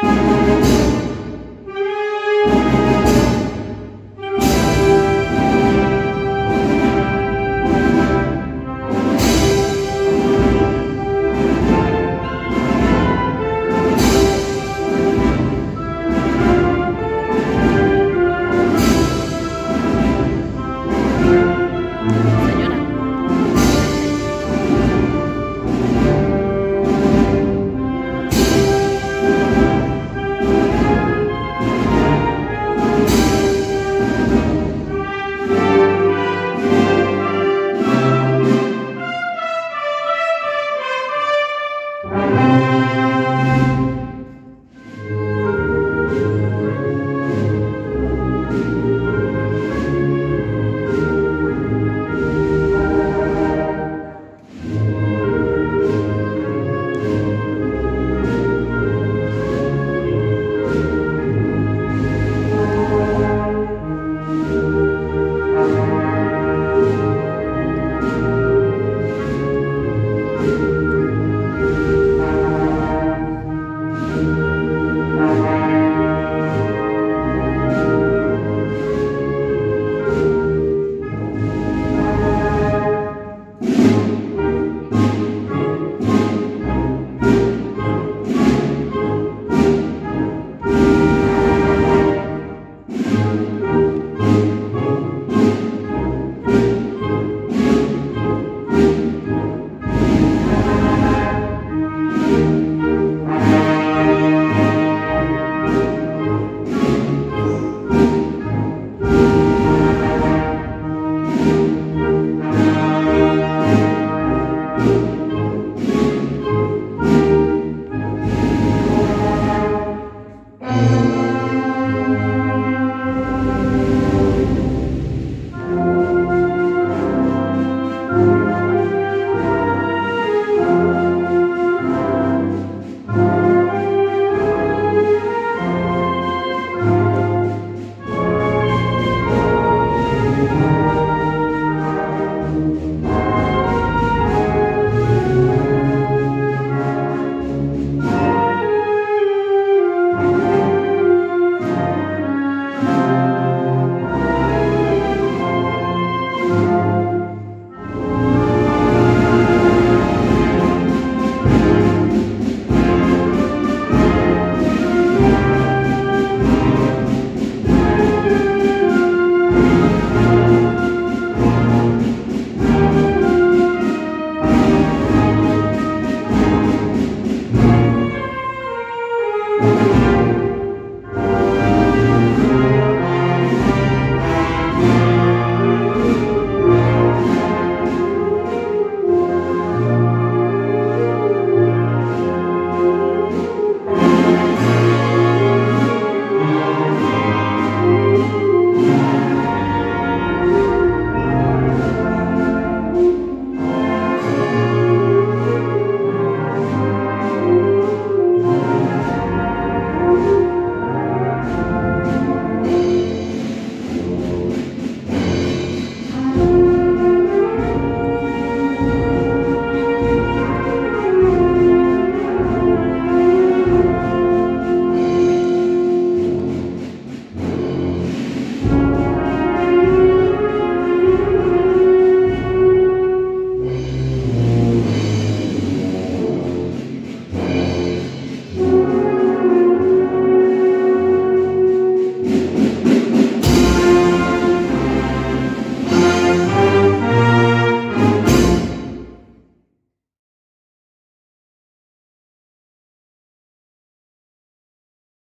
Música